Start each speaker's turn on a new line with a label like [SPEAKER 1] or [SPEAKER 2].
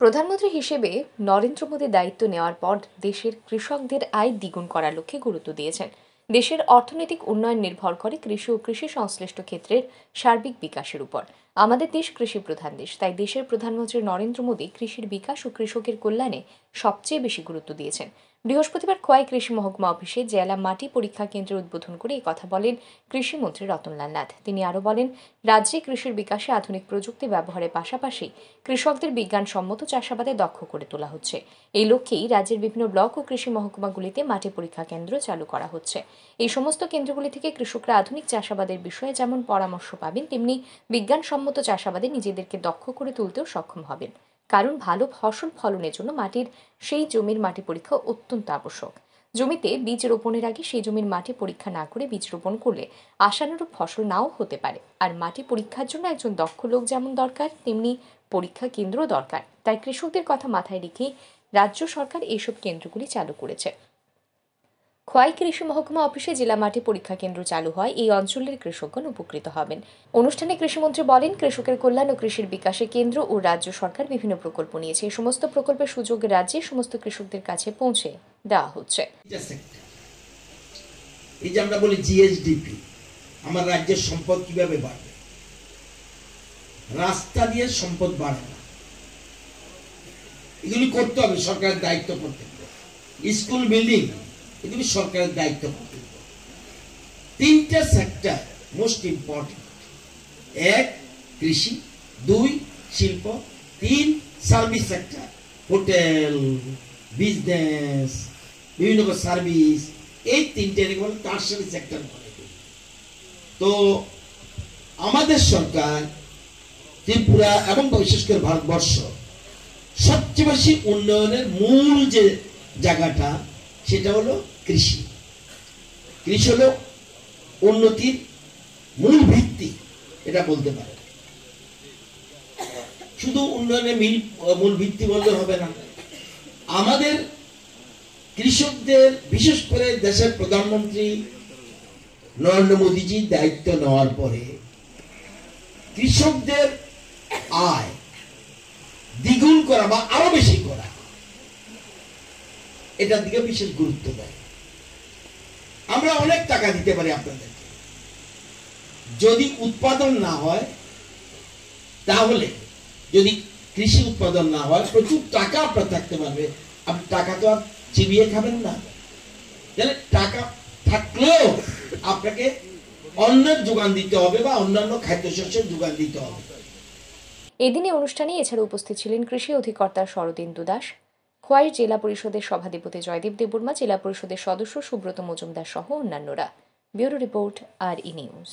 [SPEAKER 1] প্রধানমন্ত্রী হিসেবে নরেন্দ্র মোদী দায়িত্ব নেওয়ার পর দেশের কৃষকদের আয় দ্বিগুণ করার লক্ষ্যে গুরুত্ব দিয়েছেন। দেশের অর্থনৈতিক উন্নয়ন নির্ভর করে কৃষি ও কৃষি সংশ্লিষ্ট ক্ষেত্রের সার্বিক বিকাশের উপর। আমাদের দেশ কৃষি প্রধান দেশ, তাই দেশের প্রধানমন্ত্রী নরেন্দ্র মোদী কৃষির বিকাশ ও কৃষকের কল্যাণে সবচেয়ে বেশি গুরুত্ব দিয়েছেন। বৃহস্পতিবার খোয়াই কৃষি মহকুমা অফিসে জেলা মাটি পরীক্ষা কেন্দ্রের উদ্বোধন করে কথা বলেন কৃষিমন্ত্রী রতনলাল নাথ। তিনি আরও বলেন, রাজ্যে কৃষির বিকাশে আধুনিক প্রযুক্তি ব্যবহারের পাশাপাশি কৃষকদের বিজ্ঞানসম্মত চাষাবাদে দক্ষ করে তোলা হচ্ছে। এই লক্ষ্যেই রাজ্যের বিভিন্ন ব্লক ও কৃষি মহকুমাগুলিতে মাটি পরীক্ষা কেন্দ্র চালু করা হচ্ছে। এই সমস্ত কেন্দ্রগুলি থেকে কৃষকরা আধুনিক চাষাবাদের বিষয়ে যেমন পরামর্শ পাবেন, তেমনি বিজ্ঞানসম্মত চাষাবাদে নিজেদেরকে দক্ষ করে তুলতেও সক্ষম হবেন। কারণ ভালো ফসল ফলনের জন্য মাটির সেই জমির মাটি পরীক্ষা অত্যন্ত আবশ্যক। জমিতে বীজ রোপণের আগে সেই জমির মাটি পরীক্ষা না করে বীজ রোপণ করলে আশানুরূপ ফসল নাও হতে পারে। আর মাটি পরীক্ষার জন্য একজন দক্ষ লোক যেমন দরকার, তেমনি পরীক্ষা কেন্দ্র দরকার। তাই কৃষকদের কথা মাথায় রেখে রাজ্য সরকার এইসব কেন্দ্রগুলি চালু করেছে। খোয়াই কৃষি মহকুমা অফিসে জেলা মাটি পরীক্ষা কেন্দ্র চালু হয়। এই অঞ্চলের কৃষকগণ উপকৃত হবেন। অনুষ্ঠানে কৃষিমন্ত্রী বলেন, কৃষকের কল্যাণ ও কৃষির বিকাশে কেন্দ্র ও রাজ্য সরকার বিভিন্ন প্রকল্প নিয়েছে। এই সমস্ত প্রকল্পের সুযোগ রাজ্যের সমস্ত কৃষকদের কাছে পৌঁছে দেওয়া হচ্ছে।
[SPEAKER 2] এই যে আমরা বলি জিএসডিপি আমার রাজ্যের সম্পদ কীভাবে বাড়বে? রাস্তা দিয়ে সম্পদ বাড়ে না। এগুলি করতে হবে, সরকারের দায়িত্ব করতে স্কুল, বিল্ডিং এগুলি সরকারের দায়িত্ব তিনটা সেক্টর মোস্ট ইম্পর্টেন্ট এক, কৃষি, দুই, শিল্প, তিন সার্ভিস সেক্টর হোটেল বিজনেস বিভিন্ন সার্ভিস এই তিনটে বলে টার্সারি সেক্টর তো আমাদের সরকার ত্রিপুরা এবং বিশেষ করে ভারতবর্ষ সবচেয়ে বেশি উন্নয়নের মূল যে জায়গাটা সেটা হলো কৃষি। কৃষি হলো উন্নতির মূল ভিত্তি, এটা বলতে পারে। শুধু উন্নয়নের মিল ভিত্তি বললে হবে না। আমাদের কৃষকদের, বিশেষ করে দেশের প্রধানমন্ত্রী নরেন্দ্র মোদীজি দায়িত্ব নেওয়ার পরে কৃষকদের আয় দ্বিগুণ করা বা আরও বেশি করা এটার দিকে বিশেষ গুরুত্ব দেয়। আমরা অনেক টাকা দিতে পারি আপনাদেরকে যদি উৎপাদন না হয়, তাহলে যদি কৃষি উৎপাদন না হয়, প্রচুর টাকা আপনার থাকতে পারবে। আপনি টাকা তো আর চিবিয়ে খাবেন না। তাহলে টাকা থাকলেও আপনাকে অন্যের যোগান দিতে হবে বা অন্যান্য খাদ্যশস্যের যোগান দিতে হবে।
[SPEAKER 1] এদিনে অনুষ্ঠানে এছাড়া উপস্থিত ছিলেন কৃষি অধিকর্তা শরদিন্দু দাস খোয়াই জেলা পরিষদের সভাধিপতি জয়দীপ দেববর্মা, জেলা পরিষদের সদস্য সুব্রত মজুমদার সহ অন্যান্যরা। Bureau report R E news.